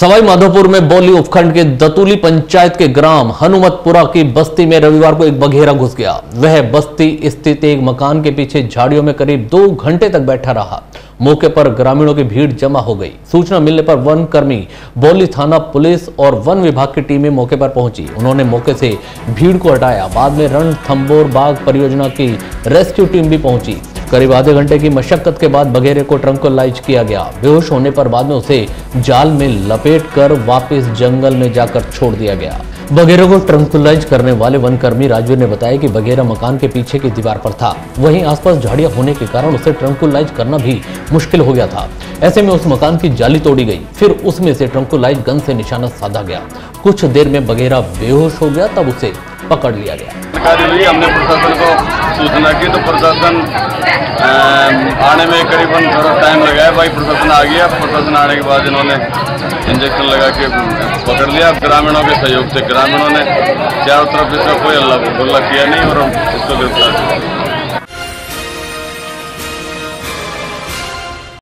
सवाई माधोपुर में बोली उपखंड के दतुली पंचायत के ग्राम हनुमतपुरा की बस्ती में रविवार को एक बघेरा घुस गया। वह बस्ती स्थित एक मकान के पीछे झाड़ियों में करीब दो घंटे तक बैठा रहा। मौके पर ग्रामीणों की भीड़ जमा हो गई। सूचना मिलने पर वन कर्मी, बोली थाना पुलिस और वन विभाग की टीमें मौके पर पहुँची। उन्होंने मौके से भीड़ को हटाया। बाद में रणथंबोर बाग परियोजना की रेस्क्यू टीम भी पहुँची। करीब आधे घंटे की मशक्कत के बाद बघेरे को ट्रंकोलाइज किया गया। बेहोश होने पर बाद में उसे जाल में लपेट कर वापस जंगल में जाकर छोड़ दिया गया। बघेरे को ट्रंकुलाइज करने वाले वन कर्मी राजवीर ने बताया कि बघेरा मकान के पीछे की दीवार पर था। वहीं आसपास झाड़ियाँ होने के कारण उसे ट्रंकुलाइज करना भी मुश्किल हो गया था। ऐसे में उस मकान की जाली तोड़ी गई। फिर उसमें से ट्रंकुलाइज गन से निशाना साधा गया। कुछ देर में बघेरा बेहोश हो गया, तब उसे पकड़ लिया गया। हुई हमने प्रशासन को सूचना की तो प्रशासन आने में करीबन थोड़ा टाइम लगाया भाई, प्रशासन आ गया। प्रशासन आने के बाद इन्होंने इंजेक्शन लगा के पकड़ लिया। ग्रामीणों के सहयोग से। ग्रामीणों ने चारों तरफ़ इसका कोई अल्लाह गुल्ला किया नहीं और हम इसको गिरफ़्तार किया।